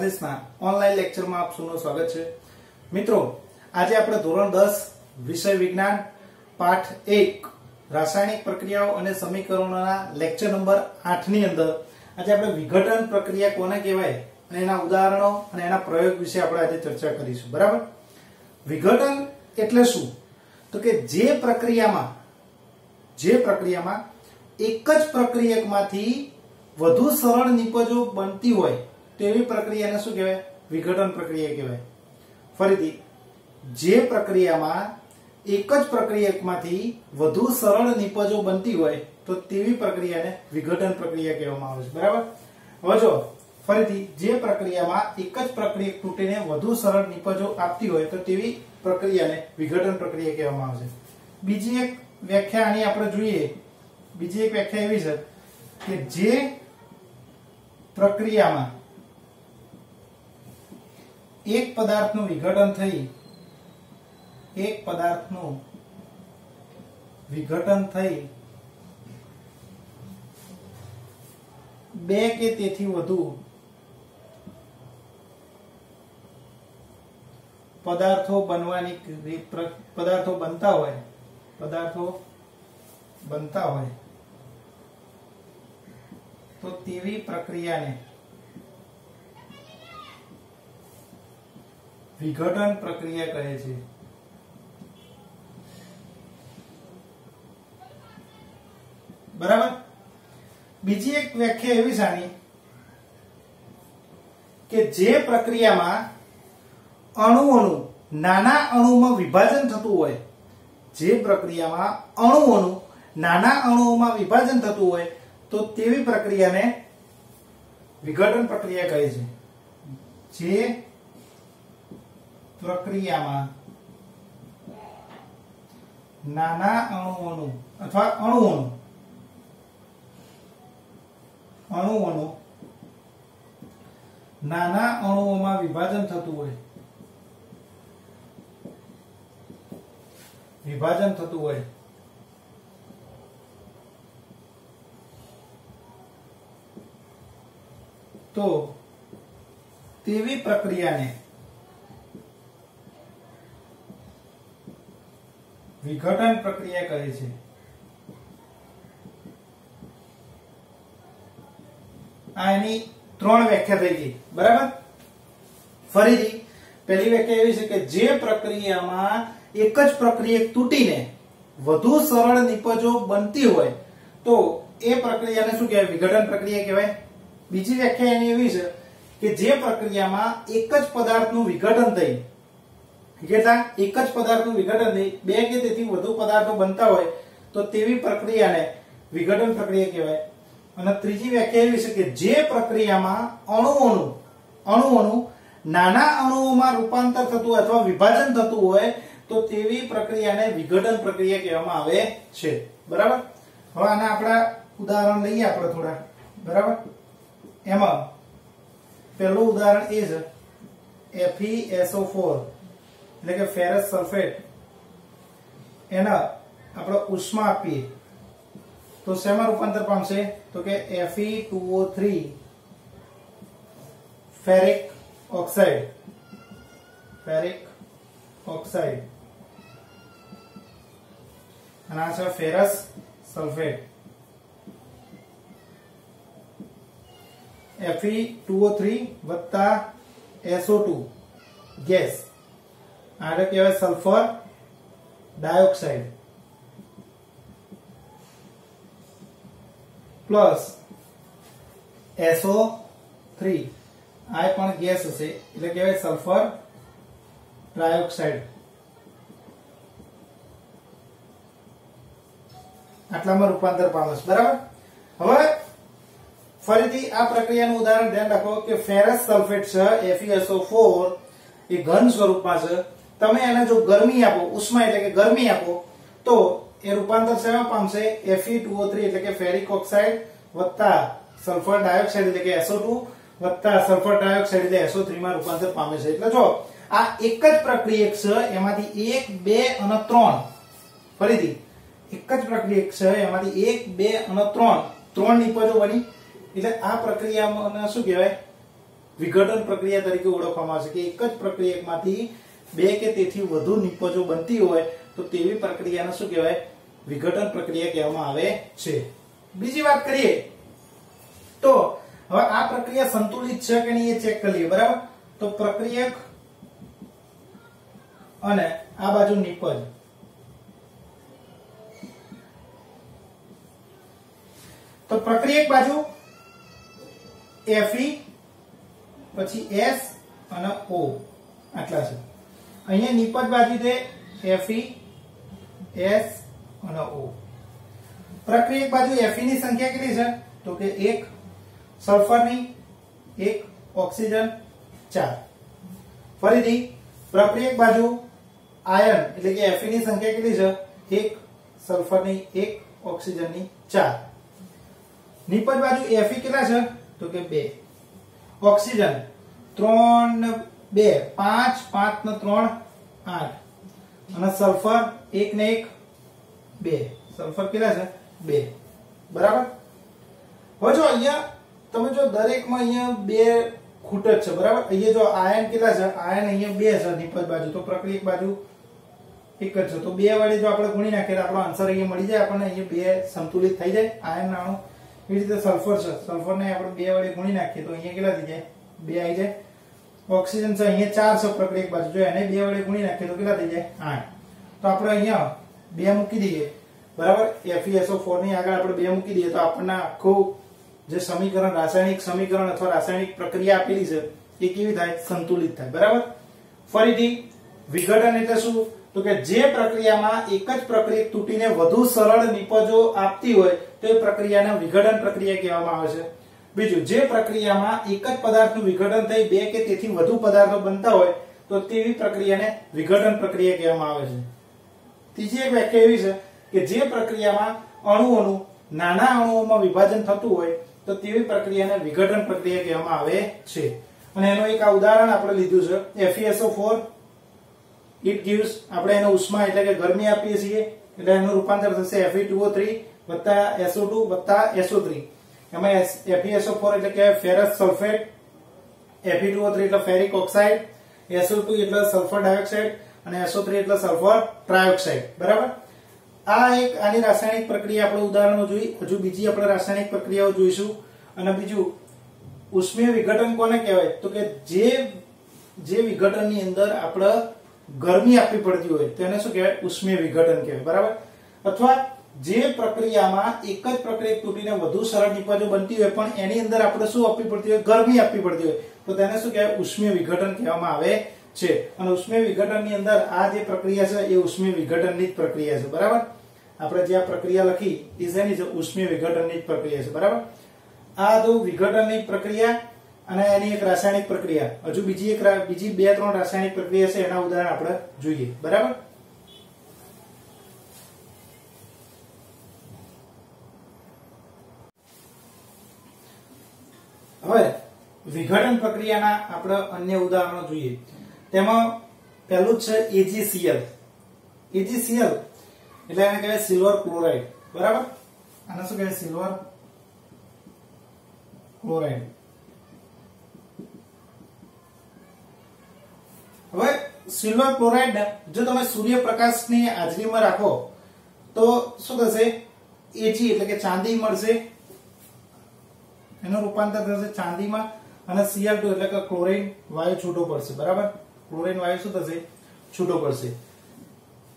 ક્લાસીસના online લેક્ચરમાં આપ સૌનું સ્વાગત છે. મિત્રો, આજે આપણે ધોરણ દસ, વિષય વિજ્ઞાન, પાઠ એક, રાસાયણિક પ્રક્રિયાઓ અને સમીકરણોના લેક્ચર નંબર આઠની અંદર આજે આપણે વિઘટન પ્રક્રિયા કોને કહેવાય અને એના ઉદાહરણો અને એના પ્રયોગ વિશે આપણે આજે ચર્ચા કરીશું. બરાબર? વિઘટન એટલે શું? તો કે જે પ્રક્રિયામાં જે પ્રક્રિયામાં એક જ પ્રક્રિયકમાંથી વધુ સરળ નિપજો બનતી હોય તેવી પ્રક્રિયાને શું કહેવાય? વિઘટન પ્રક્રિયા કહેવાય. ફરીથી, જે પ્રક્રિયામાં એક જ પ્રક્રિયામાંથી વધુ સરળ નિપજો બનતી હોય, તો તેવી પ્રક્રિયાને વિઘટન પ્રક્રિયા કહેવામાં આવે છે. બરાબર? હવે જો, ફરીથી, જે પ્રક્રિયામાં એક જ પ્રક્રિયા તૂટીને વધુ સરળ નિપજો આપતી હોય, તો તેવી પ્રક્રિયાને વિઘટન પ્રક્રિયા કહેવામાં આવે છે. બીજી એક વ્યાખ્યા આની આપણે જોઈએ. બીજી એક વ્યાખ્યા એવી છે કે જે પ્રક્રિયામાં એક પદાર્થનું વિઘટન થઈ, એક પદાર્થનું વિઘટન થઈ, બે કે તેથી વધુ પદાર્થો બનવાની પદાર્થો બનતા હોય, પદાર્થો બનતા હોય. તો તેવી પ્રક્રિયાને વિઘટન પ્રક્રિયા કહે છે. બરાબર? બીજી એક વ્યાખ્યા એવી સાની કે જે પ્રક્રિયામાં અણુઓનું, નાના અણુમાં વિભાજન થતું હોય, જે પ્રક્રિયામાં અણુઓનું, નાના અણુઓમાં વિભાજન થતું હોય, તો તેવી પ્રક્રિયાને વિઘટન પ્રક્રિયા કહે છે. જે પ્રક્રિયામાં નાના અણુઓનું અથવા અણુઓનું અણુઓનું નાના અણુઓમાં વિભાજન થતું હોય. વિભાજન થતું હોય. તો તેવી પ્રક્રિયાને વિઘટન પ્રક્રિયા કહે છે. આ એની ત્રણ વ્યાખ્યા થઈ ગઈ. બરાબર? ફરીથી, પહેલી વ્યાખ્યા એવી છે કે જે પ્રક્રિયામાં એક જ પ્રક્રિયક તૂટીને વધુ સરળ નિપજો બનતી હોય, તો એ પ્રક્રિયાને શું કહેવાય? વિઘટન પ્રક્રિયા કહેવાય. બીજી વ્યાખ્યા એની એવી છે કે જે પ્રક્રિયામાં એક જ પદાર્થનું વિઘટન થઈ કેટલા એક જ પદાર્થનું વિઘટન નહીં, બે કે તેથી વધુ પદાર્થો બનતા હોય, તો તેવી પ્રક્રિયાને વિઘટન પ્રક્રિયા કહેવાય. અને ત્રીજી વ્યાખ્યા એવી છે કે જે પ્રક્રિયામાં અણુઓનું અણુઓનું નાના અણુઓમાં રૂપાંતર થતું અથવા વિભાજન થતું હોય, તો તેવી પ્રક્રિયાને વિઘટન પ્રક્રિયા કહેવામાં આવે છે. બરાબર? હવે આના આપણા ઉદાહરણ લઈએ આપણે થોડા. બરાબર? એમાં પહેલું ઉદાહરણ એ છે FeSO4 એટલે કે ફેરસ સલ્ફેટ એના આપણે ઉષ્મા આપીએ. તો શેમાં રૂપાંતર પામશે? તો કે Fe2O3 ferric oxide ferric oxide અને આ છે ફેરસ સલ્ફેટ Fe2O3 વત્તા SO2 ગેસ. આને કહેવાય sulphur dioxide plus S O three આ પણ ગેસ હશે. એટલે કહેવાય સલ્ફર ટ્રાયોક્સાઇડ આટલામાં રૂપાંતર પામે બરાબર? હવે ફરીથી આ પ્રક્રિયાનું ઉદાહરણ ધ્યાન રાખો કે ફેરસ સલ્ફેટ છે FeSO4 એ ઘન સ્વરૂપમાં છે. તમે એને જો ગરમી આપો, ઉષ્મા એટલે કે ગરમી આપો, તો એ રૂપાંતર શેમાં પામશે? Fe2O3 એટલે કે ફેરિક ઓક્સાઇડ વત્તા સલ્ફર ડાયોક્સાઇડ એટલે કે SO2 વત્તા સલ્ફર ડાયોક્સાઇડ એટલે SO3 માં રૂપાંતર પામે છે. એટલે જો, આ એક જ પ્રક્રિયક છે, એમાંથી 1 2 અને 3 ફરીથી, એક જ પ્રક્રિયક છે, એમાંથી 1 2 અને 3 ત્રણ નિપજો બની. એટલે આ પ્રક્રિયામાં શું કહેવાય? વિઘટન પ્રક્રિયા તરીકે ઓળખવામાં આવશે કે એક જ પ્રક્રિયકમાંથી બે કે તેથી વધુ નિપજો બનતી હોય, તો તેવી પ્રક્રિયાને શું કહેવાય? વિઘટન પ્રક્રિયા કહેવામાં આવે છે. બીજી વાત કરીએ, તો હવે આ પ્રક્રિયા સંતુલિત છે કે નહીં એ ચેક કરીએ બરાબર? તો પ્રક્રિયક અને આ બાજુ નિપજ. તો પ્રક્રિયક બાજુ એફઈ પછી એસ અને ઓ આટલા છે. અહીંયા નિપજ બાજુ છે એફઈ એસ અને ઓ પ્રક્રિયક બાજુ એફઈ ની સંખ્યા કેટલી છે? તો કે એક સલ્ફરની એક ઓક્સિજન ચાર. ફરીથી પ્રક્રિયક બાજુ આયર્ન એટલે કે એફઈ ની સંખ્યા કેટલી છે? એક સલ્ફરની એક ઓક્સિજનની ચાર. નિપજ બાજુ એફઈ કેટલા છે? તો કે બે. ઓક્સિજન 3 2 5 5 ને 3 8 અને સલ્ફર એક ને 1 2 સલ્ફર કેટલા છે? બે. બરાબર? હવે જો અહીંયા, તમે જો દરેકમાં અહીંયા બે ખૂટ જ છે, બરાબર? અહીંયા જો આયન કેટલા છે? આયન અહીંયા બે છે, નિપજ બાજુ. તો પ્રક્રિયક બાજુ એક જ છે. તો બે વડે જો આપણે ગુણી નાખીએ તો આપણો આન્સર અહીંયા મળી જાય, આપણને અહીંયા બે સંતુલિત થઈ જાય. આયન નાણું એવી રીતે સલ્ફર છે. સલ્ફર ને આપણે બે વડે ગુણી નાખીએ તો અહીંયા કેટલા થઈ જાય? બે આવી જાય. ઓક્સિજન છે, અહીંયા ચાર પ્રક્રિયા એક બાજુ. જો એને બે વડે ગુણી નાખીએ તો કેટલા થઈ જાય? આઠ. તો આપણે અહીંયા બે મૂકી દઈએ. બરાબર? FeSO4 ની આગળ આપણે બે મૂકી દઈએ. તો આપણને આખું જે સમીકરણ, રાસાયણિક સમીકરણ અથવા રાસાયણિક પ્રક્રિયા આપેલી છે, એ કેવી થાય? સંતુલિત થાય. બરાબર? ફરીથી, વિઘટન એટલે શું? તો કે જે પ્રક્રિયામાં એક જ પ્રક્રિયા તૂટીને વધુ સરળ નિપજો આપતી હોય, તો એ પ્રક્રિયાને વિઘટન પ્રક્રિયા કહેવામાં આવે છે. બીજું, જે પ્રક્રિયામાં એક જ પદાર્થનું વિઘટન થઈ બે કે તેથી વધુ પદાર્થો બનતા હોય, તો તેવી પ્રક્રિયાને વિઘટન પ્રક્રિયા કહેવામાં આવે છે. ત્રીજી એક વ્યાખ્યા એવી છે કે જે પ્રક્રિયામાં અણુઓનું, નાના અણુઓમાં વિભાજન થતું હોય, તો તેવી પ્રક્રિયાને વિઘટન પ્રક્રિયા કહેવામાં આવે છે. અને એનું એક ઉદાહરણ આપણે લીધું છે FeSO4 ઇટ ગીવ્સ આપણે એને ઉષ્મા એટલે કે ગરમી આપીએ છીએ, એટલે એનું રૂપાંતર થશે Fe2O3 SO2 SO3 એમાં FeSO4 એટલે કે ફેરસ સલ્ફેટ Fe2O3 એટલે ફેરિક ઓક્સાઇડ SO2 એટલે સલ્ફર ડાયોક્સાઇડ અને SO3 એટલે સલ્ફર ટ્રાયોક્સાઇડ બરાબર? આ એક આની રાસાયણિક પ્રક્રિયા આપણે ઉદાહરણો જોઈ. હજુ બીજી આપણે રાસાયણિક પ્રક્રિયાઓ જોઈશું. અને બીજું, ઉષ્મીય વિઘટન કોને કહેવાય? તો કે જે જે વિઘટનની અંદર આપણે ગરમી આપવી પડતી હોય, તેને શું કહેવાય? ઉષ્મીય વિઘટન કહેવાય. બરાબર? અથવા જે પ્રક્રિયામાં એક જ પ્રક્રિયા તૂટીને વધુ સરળ નિપજો બનતી હોય, પણ એની અંદર આપણે શું આપવી પડતી હોય? ગરમી આપવી પડતી હોય. તો તેને શું કહેવાય? ઉષ્મીય વિઘટન કહેવામાં આવે છે. અને ઉષ્મીય વિઘટનની અંદર આ જે પ્રક્રિયા છે, એ ઉષ્મીય વિઘટનની જ પ્રક્રિયા છે. બરાબર? આપણે જે આ પ્રક્રિયા લખી, એ શેની છે? ઉષ્મીય વિઘટનની જ પ્રક્રિયા છે. બરાબર? આ તો વિઘટનની પ્રક્રિયા અને એની એક રાસાયણિક પ્રક્રિયા, હજુ બીજી એક બીજી બે ત્રણ રાસાયણિક પ્રક્રિયા છે, એના ઉદાહરણ આપણે જોઈએ. બરાબર? હવે, વિઘટન પ્રક્રિયાના આપણે અન્ય ઉદાહરણો જોઈએ. તેમાં પહેલું છે એજીસીએલ એજીસીએલ એટલે એને કહેવાય સિલ્વર ક્લોરાઇડ. બરાબર? આને શું કહેવાય? Silver chloride. હવે, સિલ્વર ક્લોરાઇડ, જો તમે સૂર્યપ્રકાશની હાજરીમાં રાખો, તો શું થશે? એજી એટલે કે ચાંદી મળશે. એનું રૂપાંતર થશે ચાંદીમાં અને Cl2 એટલે કે ક્લોરીન વાયુ છૂટો પડશે. બરાબર? ક્લોરીન વાયુ શું થશે? છૂટો પડશે.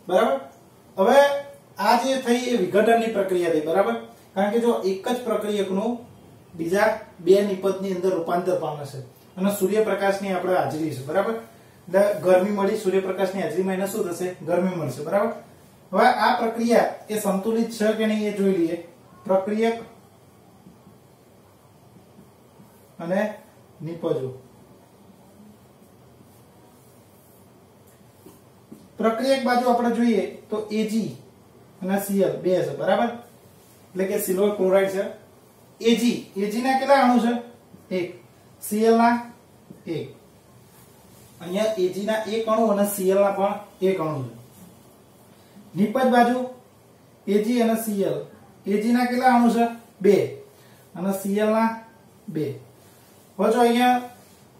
બરાબર? હવે આ જે થઈ એ વિઘટનની પ્રક્રિયા થઈ, બરાબર? કારણ કે જો એક જ પ્રક્રિયકનું બીજા બે નિપજની અંદર રૂપાંતર પામે છે અને સૂર્યપ્રકાશની આપણે હાજરી છે, બરાબર? ગરમી મળી, સૂર્યપ્રકાશની હાજરીમાં એને શું થશે? ગરમી મળશે, બરાબર? હવે આ પ્રક્રિયા એ સંતુલિત છે કે નહીં એ જોઈ લઈએ. પ્રક્રિયક અને નીપજો પ્રક્રિયા એક બાજુ આપણે જોઈએ તો એજી અને સીએલ બે છે, બરાબર? એટલે કે સિલ્વર ક્લોરાઇડ છે. એજી એજી ના કેટલા અણુ છે? એક. સીએલ ના એક. અહીંયા એજી ના એક અણુ અને સીએલ ના પણ એક અણુ છે. નિપજ બાજુ એજી અને સીએલ એજી ના કેટલા અણુ છે? બે. અને સીએલ ના બે. હવે જો અહીંયા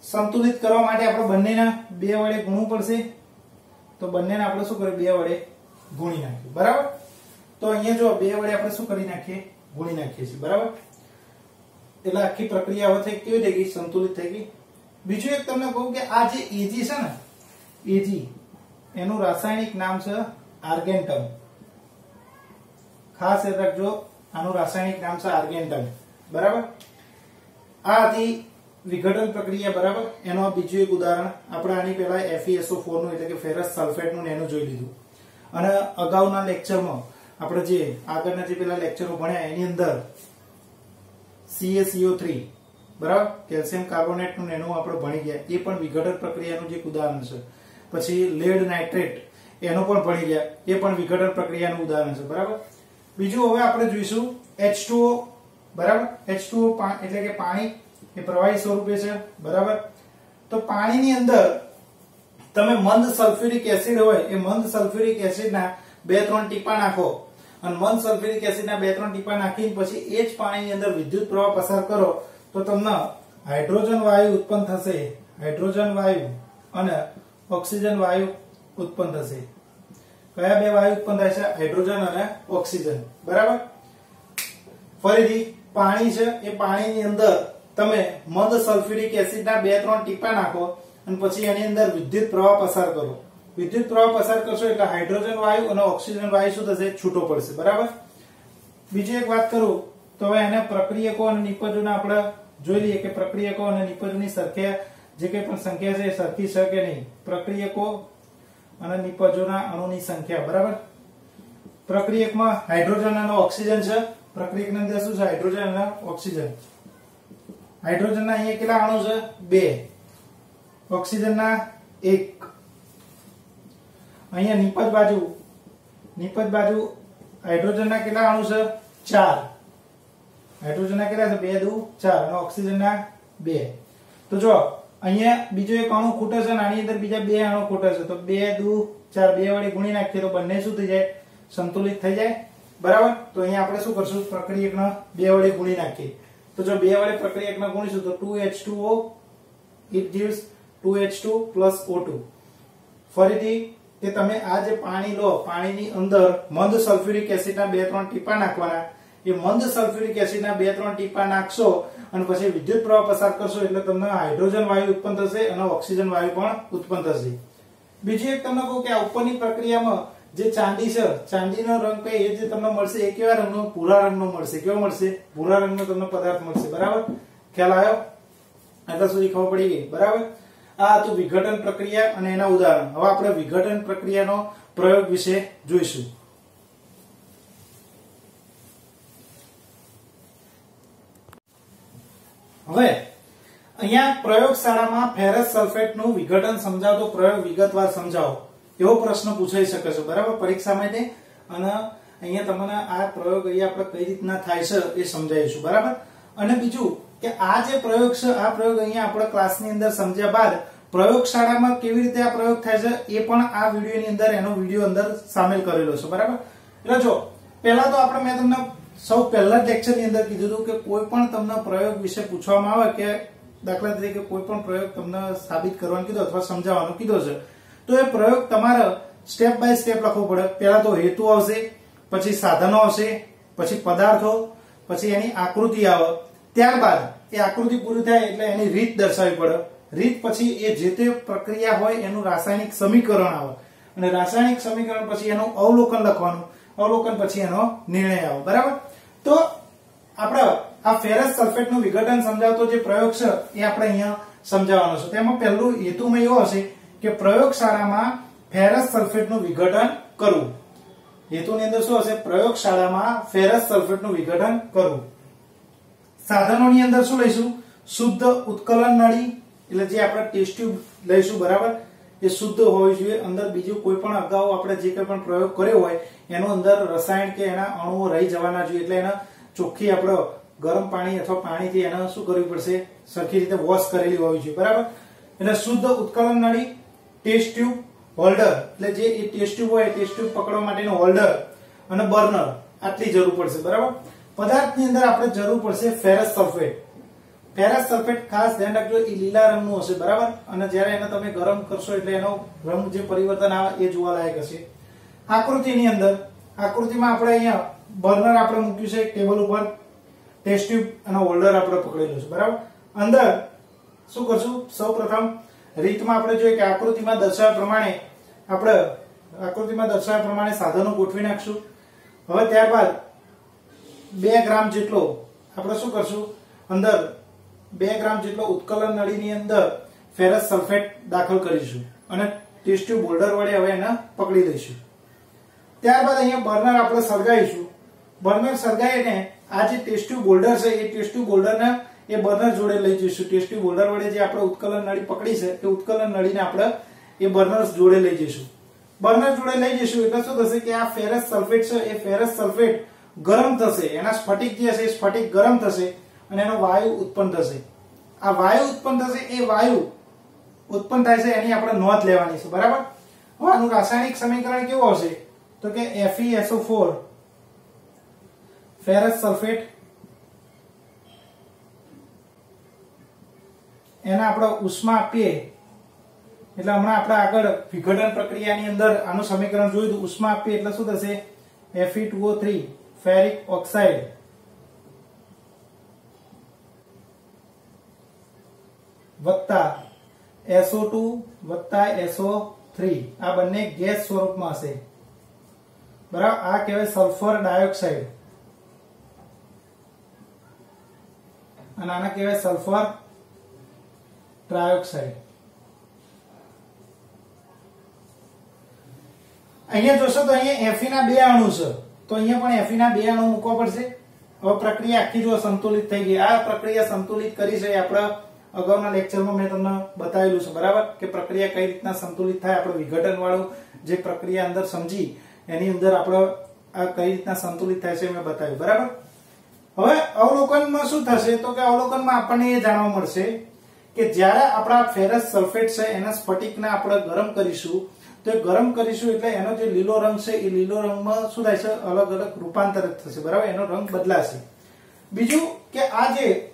સંતુલિત કરવા માટે આપણે બંનેના બે વડે ગુણવું પડશે, તો બંનેને આપણે શું કરીએ? બે વડે ગુણી નાખીએ. બરાબર? તો અહીંયા જો બે વડે આપણે શું કરી નાખીએ? ગુણી નાખીએ છીએ. બરાબર? એટલે આખી પ્રક્રિયા હવે થઈ કેવી થઈ ગઈ? સંતુલિત થઈ ગઈ. બીજું એક તમને કહું કે આ જે એજી છે ને એજી એનું રાસાયણિક નામ છે આર્ગેન્ટમ. ખાસ યાદ રાખજો, આનું રાસાયણિક નામ છે આર્ગેન્ટમ. બરાબર? આ હતી વિઘટન પ્રક્રિયા, બરાબર? એનો બીજું એક ઉદાહરણ. આપણે આની પહેલા FeSO4 નું એટલે કે ફેરસ સલ્ફેટનું એનું જોઈ લીધું. અને અગાઉના લેક્ચરમાં આપણે જે આગળના જે પેલા લેક્ચરો ભણ્યા, એની અંદર CaCO3 બરાબર? કેલ્શિયમ કાર્બોનેટનું એનું આપણે ભણી ગયા. એ પણ વિઘટન પ્રક્રિયાનું જે ઉદાહરણ છે. પછી લેડ નાઇટ્રેટ એનું પણ ભણી ગયા. એ પણ વિઘટન પ્રક્રિયાનું ઉદાહરણ છે, બરાબર? બીજું હવે આપણે જોઈશું H2O બરાબર? H2O પા- એટલે કે પાણી એ પ્રવાહી સ્વરૂપે છે, બરાબર? તો પાણીની અંદર તમે મંદ સલ્ફ્યુરિક એસિડ હોય, એ મંદ સલ્ફ્યુરિક એસિડના બે, ત્રણ ટીપા નાખો. અને મંદ સલ્ફ્યુરિક એસિડના બે, ત્રણ ટીપા નાખીને પછી એ જ પાણીની અંદર વિદ્યુત પ્રવાહ પસાર કરો, તો તમને હાઇડ્રોજન વાયુ ઉત્પન્ન થશે. હાઇડ્રોજન વાયુ અને ઓક્સિજન વાયુ ઉત્પન્ન થશે. કયા બે વાયુ ઉત્પન્ન થાય છે? હાઇડ્રોજન અને ઓક્સિજન. બરાબર? ફરીથી પાણી છે, એ પાણીની અંદર તમે મંદ સલ્ફ્યુરિક એસિડના બે, ત્રણ ટીપા નાખો અને પછી એની અંદર વિદ્યુત પ્રવાહ પસાર કરો. વિદ્યુત પ્રવાહ પસાર કરશો એટલે હાઇડ્રોજન વાયુ અને ઓક્સિજન વાયુ શું થશે? છૂટો પડશે. બરાબર? બીજી એક વાત કરું, તો હવે એને પ્રક્રિયકો અને નિપજોને આપણે જોઈ લઈએ કે પ્રક્રિયકો અને નિપજોની સંખ્યા જે કંઈ પણ સંખ્યા છે એ સરખી છે કે નહીં? પ્રક્રિયકો અને નિપજોના અણુની સંખ્યા. બરાબર? પ્રક્રિયકમાં હાઇડ્રોજન અને ઓક્સિજન છે. પ્રક્રિયકની અંદર શું છે? હાઇડ્રોજન અને ઓક્સિજન. હાઇડ્રોજનના અહીંયા કેટલા અણુ છે? બે. ઓક્સિજનના એક. અહીંયા નિપજ બાજુ નિપજ બાજુ હાઇડ્રોજનના કેટલા અણુ છે? ચાર. હાઇડ્રોજનના કેટલા છે? બે દુ, ચાર. અને ઓક્સિજનના બે. તો જો, અહીંયા બીજો એક અણુ ખૂટે છે આની અંદર બીજા બે અણુ ખૂટે છે. તો બે દુ, ચાર, બે વડે ગુણી નાખીએ તો બંને શું થઈ જાય? સંતુલિત થઈ જાય. બરાબર? તો અહીંયા આપણે શું કરશું? પ્રક્રિયકને બે વડે ગુણી નાખીએ. તો જો બે વડે પ્રક્રિયકને ગુણીશું તો 2H2O H two 2H2 plus O2 ફરીથી કે તમે આ જે પાણી લો, પાણીની અંદર મંદ સલ્ફ્યુરિક એસિડના બે ત્રણ ટીપા નાખવાના. એ મંદ સલ્ફ્યુરિક એસિડના બે ત્રણ ટીપા નાખશો અને પછી વિદ્યુત પ્રવાહ પસાર કરશો એટલે તમને હાઇડ્રોજન વાયુ ઉત્પન્ન થશે અને ઓક્સિજન વાયુ પણ ઉત્પન્ન થશે. બીજી એક તમને કહું કે આ ઉપરની પ્રક્રિયામાં જે ચાંદી છે, ચાંદીનો રંગ કઈ એ જે તમને મળશે, એ કેવા રંગનો? ભૂરા રંગનો મળશે. કેવો મળશે? ભૂરા રંગનો તમને પદાર્થ મળશે. બરાબર? ખ્યાલ આવ્યો? અત્યાર સુધી ખબર પડી ગઈ. બરાબર? આ હતું વિઘટન પ્રક્રિયા અને એના ઉદાહરણ. હવે આપણે વિઘટન પ્રક્રિયાનો પ્રયોગ વિશે જોઈશું. હવે, અહીંયા પ્રયોગશાળામાં ફેરસ સલ્ફેટનું વિઘટન સમજાવતો પ્રયોગ વિગતવાર સમજાવો. એવો પ્રશ્ન પૂછાઈ શકે છે. બરાબર? પરીક્ષા માટે અને અહીંયા તમને આ પ્રયોગ અહીંયા આપણે કઈ રીતના થાય છે એ સમજાવીશું. બરાબર? અને બીજું કે આ જે પ્રયોગ છે, આ પ્રયોગ અહીંયા આપણે ક્લાસની અંદર સમજ્યા બાદ પ્રયોગશાળામાં કેવી રીતે આ પ્રયોગ થાય છે એ પણ આ વિડીયોની અંદર, એનો વીડિયો અંદર સામેલ કરેલો છે. બરાબર? એટલે જો, પહેલા તો આપણે મેં તમને સૌ પહેલા લેક્ચરની અંદર કીધું હતું કે કોઈ પણ તમને પ્રયોગ વિશે પૂછવામાં આવે કે દાખલા તરીકે કોઈ પણ પ્રયોગ તમને સાબિત કરવાનું કીધો અથવા સમજાવવાનું કીધો છે તો એ પ્રયોગ તમારે સ્ટેપ બાય સ્ટેપ લખવો પડે. પહેલા તો હેતુ આવશે, પછી સાધનો આવશે, પછી પદાર્થો, પછી એની આકૃતિ આવે. ત્યારબાદ એ આકૃતિ પૂરી થાય એટલે એની રીત દર્શાવવી પડે. રીત પછી એ જે તે પ્રક્રિયા હોય એનું રાસાયણિક સમીકરણ આવે. અને રાસાયણિક સમીકરણ પછી એનું અવલોકન લખવાનું. અવલોકન પછી એનો નિર્ણય આવે. બરાબર? તો આપણે આ ફેરસ સલ્ફેટનું વિઘટન સમજાવતો જે પ્રયોગ છે એ આપણે અહીંયા સમજાવવાનો છે. તેમાં પહેલું હેતુમાં એવો હશે. કે પ્રયોગશાળામાં ફેરસ સલ્ફેટનું વિઘટન કરવું. હેતુની અંદર શું હશે? પ્રયોગશાળામાં ફેરસ સલ્ફેટનું વિઘટન કરવું. સાધનોની અંદર શું લઈશું? શુદ્ધ ઉત્કલન નળી, એટલે જે આપણે ટેસ્ટ ટ્યુબ લઈશું, બરાબર? એ શુદ્ધ હોવી જોઈએ. અંદર બીજું કોઈ પણ અગાઉ આપણે જે કંઈ પણ પ્રયોગ કર્યો હોય, એનો અંદર રસાયણ કે એના અણુઓ રહી જવાના જોઈએ. એટલે એના ચોખ્ખી આપણે ગરમ પાણી અથવા પાણીથી એને શું કરવી પડશે? સરખી રીતે વોશ કરેલી હોવી જોઈએ. બરાબર? એટલે શુદ્ધ ઉત્કલન નળી ટેસ્ટ ટ્યુબ હોલ્ડર એટલે જે એ ટેસ્ટ ટ્યુબ હોય ટેસ્ટ ટ્યુબ પકડવા માટેનો હોલ્ડર અને બર્નર આટલી જરૂર પડશે, બરાબર? પદાર્થની અંદર આપણે જરૂર પડશે ફેરસ સલ્ફેટ ફેરસ સલ્ફેટ ખાસ ધ્યાન રાખજો, એ લીલા રંગનું હશે, બરાબર? અને જ્યારે એને તમે ગરમ કરશો એટલે એનો રંગ જે પરિવર્તન આવે એ જોવા લાયક હશે. આકૃતિની અંદર, આકૃતિમાં આપણે અહીંયા બર્નર આપણે મૂક્યું છે, ટેબલ ઉપર ટેસ્ટ ટ્યુબ અને હોલ્ડર આપણે પકડેલું છે, બરાબર? અંદર શું કરશું? સૌ પ્રથમ રીતમાં આપણે જોઈએ કે આકૃતિમાં દર્શાવ્યા પ્રમાણે આપણે આકૃતિમાં દર્શાવ્યા પ્રમાણે સાધનો ગોઠવી નાખશું. હવે ત્યારબાદ બે ગ્રામ જેટલો આપણે શું કરશું? અંદર બે ગ્રામ જેટલો ઉત્કલન નળીની અંદર ફેરસ સલ્ફેટ દાખલ કરીશું અને ટેસ્ટ ટ્યુબ હોલ્ડર વડે હવે એને પકડી દઈશું ત્યારબાદ અહીંયા બર્નર આપણે સળગાવીશું. બર્નર સળગાવીને આ જે ટેસ્ટ ટ્યુબ હોલ્ડર છે એ ટેસ્ટ ટ્યુબ એ બર્નર જોડે લઈ જઈશું. ટેસ્ટી હોલ્ડર વડે જે આપણે ઉત્કલન નળી પકડી છે, એ ઉત્કલન નળીને આપણે એ બર્નર જોડે લઈ જઈશું. બર્નર જોડે લઈ જઈશું એટલે શું થશે કે આ ફેરસ સલ્ફેટ છે, એ ફેરસ સલ્ફેટ ગરમ થશે, એના સ્ફટિક જે હશે એ સ્ફટિક ગરમ થશે અને એનો વાયુ ઉત્પન્ન થશે. આ વાયુ ઉત્પન્ન થશે, એ વાયુ ઉત્પન્ન થાય છે, એની આપણે નોંધ લેવાની છે, બરાબર? હવે આનું રાસાયણિક સમીકરણ કેવું હશે? તો કે FeSO4 ફેરસ સલ્ફેટ એના આપણે ઉષ્મા આપીએ. એટલે હમણાં આપણે આગળ વિઘટન પ્રક્રિયાની અંદર આનું સમીકરણ જોયું હતું. ઉષ્મા આપીએ એટલે શું થશે? Fe2O3 ફેરિક ઓક્સાઇડ વત્તા SO2 વત્તા SO3 આ બંને ગેસ સ્વરૂપમાં હશે. બરાબર? આ કહેવાય સલ્ફર ડાયોક્સાઇડ અને આને કહેવાય સલ્ફર ટ્રાયોક્સાઇડ. અહીંયા જોશો તો અહીંયા Fe ના બે અણુ છે. તો અહીંયા પણ Fe ના બે અણુ મૂકવા પડશે. હવે પ્રક્રિયા આખી જો સંતુલિત થઈ ગઈ. આ પ્રક્રિયા સંતુલિત કરી છે આપણા અગાઉના લેક્ચરમાં મેં તમને બતાવેલું છે. બરાબર? કે પ્રક્રિયા કઈ રીતના સંતુલિત થાય આપણે વિઘટન વાળું જે પ્રક્રિયા અંદર સમજી, એની અંદર આપણે આ કઈ રીતના સંતુલિત થાય છે મેં બતાવ્યું. બરાબર? હવે અવલોકનમાં શું થશે? તો કે અવલોકનમાં આપણને એ જાણવા મળશે કે જ્યારે આપણા ફેરસ સલ્ફેટ છે, એના સ્ફટિકને આપણે ગરમ કરીશું, તો એ ગરમ કરીશું એટલે એનો જે લીલો રંગ છે, એ લીલો રંગમાં શું થાય છે? અલગ અલગ રૂપાંતરિત થશે. બરાબર? એનો રંગ બદલાશે. બીજું કે આ જે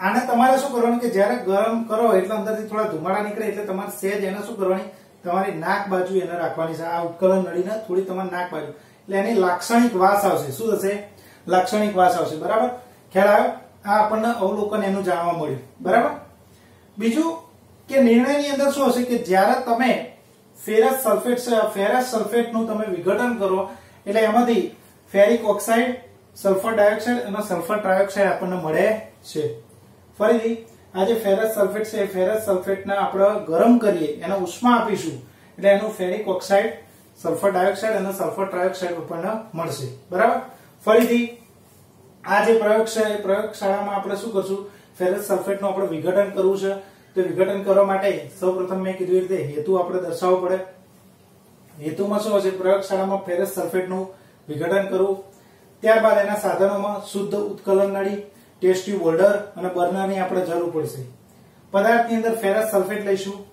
આને તમારે શું કરવાનું કે જ્યારે ગરમ કરો એટલે અંદરથી થોડા ધુમાડા નીકળે એટલે તમારે સહેજ એને શું કરવાની? તમારી નાક બાજુ એને રાખવાની છે. આ ઉત્કલન નળીને થોડી તમારી નાક બાજુ. એટલે એની લાક્ષણિક વાસ આવશે. શું થશે? લાક્ષણિક વાસ આવશે. બરાબર? ખ્યાલ આવ્યો? આ આપણને અવલોકન એનું જાણવા મળ્યું. બરાબર? બીજું કે નિર્ણયની અંદર શું હશે કે જ્યારે તમે ફેરસ સલ્ફેટ ફેરસ સલ્ફેટનું તમે વિઘટન કરો, એટલે એમાંથી ફેરિક ઓક્સાઇડ સલ્ફર ડાયોક્સાઇડ અને સલ્ફર ટ્રાયોક્સાઇડ આપણને મળે છે. ફરીથી આ જે ફેરસ સલ્ફેટ છે એ ફેરસ સલ્ફેટને આપણે ગરમ કરીએ, એને ઉષ્મા આપીશું, એટલે એનું ફેરિક ઓક્સાઇડ સલ્ફર ડાયોક્સાઇડ અને સલ્ફર ટ્રાયોક્સાઇડ આપણને મળશે. બરાબર? ફરીથી આ જે પ્રયોગ છે, એ પ્રયોગશાળામાં આપણે શું કરશું? ફેરસ સલ્ફેટનું આપણે વિઘટન કરવું છે. તો વિઘટન કરવા માટે સૌપ્રથમ મેં કીધું રીતે હેતુ આપણે દર્શાવવો પડે. હેતુમાં શું હશે? પ્રયોગશાળામાં ફેરસ સલ્ફેટનું વિઘટન કરવું. ત્યારબાદ એના સાધનોમાં શુદ્ધ ઉત્કલન નળી, ટેસ્ટ ટ્યુબ હોલ્ડર અને બર્નરની આપણે જરૂર પડશે. પદાર્થની અંદર ફેરસ સલ્ફેટ લઈશું.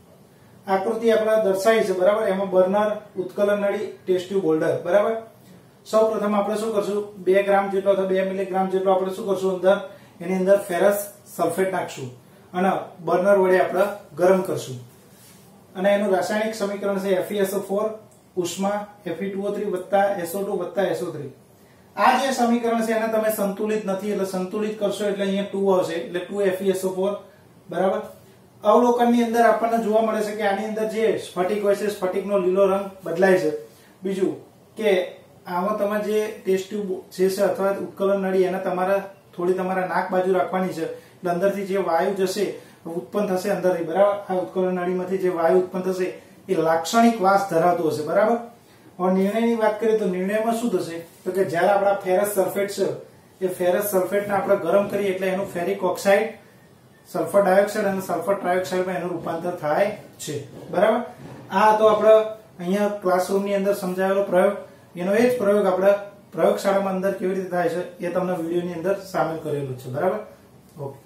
આકૃતિ આપણે દર્શાવી છે, બરાબર? એમાં બર્નર, ઉત્કલન નળી, ટેસ્ટ ટ્યુબ હોલ્ડર બરાબર? સૌ પ્રથમ આપણે શું કરશું? બે ગ્રામ જેટલો અથવા બે મિલીગ્રામ જેટલો આપણે શું કરશું અંદર? એની અંદર ફેરસ સલ્ફેટ નાખશું અને બર્નર વડે આપણે ગરમ કરશું. અને એનું રાસાયણિક સમીકરણ છે FeSO4 ઉષ્મા Fe2O3 SO2 SO3 આ જે સમીકરણ છે એને તમે સંતુલિત નથી, એટલે સંતુલિત કરશો એટલે અહીંયા ટુ આવશે, એટલે 2 FeSO4 બરાબર? અવલોકનની અંદર આપણને જોવા મળે છે કે આની અંદર જે સ્ફટિક હોય છે, સ્ફટિકનો લીલો રંગ બદલાય છે. બીજું કે આમાં તમે જે ટેસ્ટ ટ્યુબ જે છે અથવા ઉત્કલન નળી, એને તમારા થોડી તમારા નાક બાજુ રાખવાની છે. એટલે અંદરથી જે વાયુ જશે, ઉત્પન્ન થશે અંદરથી. બરાબર? આ ઉત્કલન નળીમાંથી જે વાયુ ઉત્પન્ન થશે, એ લાક્ષણિક વાસ ધરાવતો હશે. બરાબર? હવે નિર્ણયની વાત કરીએ તો નિર્ણયમાં શું થશે? તો કે જ્યારે આપણા ફેરસ સલ્ફેટ છે, એ ફેરસ સલ્ફેટને આપણે ગરમ કરીએ એટલે એનું ફેરિક ઓક્સાઇડ સલ્ફર ડાયોક્સાઇડ અને સલ્ફર ટ્રાયોક્સાઇડમાં એનું રૂપાંતર થાય છે. બરાબર? આ તો આપણે અહીંયા ક્લાસરૂમની અંદર સમજાવેલો પ્રયોગ. એનો એ જ પ્રયોગ આપણે પ્રયોગશાળામાં અંદર કેવી રીતે થાય છે એ તમને વિડીયોની અંદર સામેલ કરેલું છે. બરાબર? ઓકે.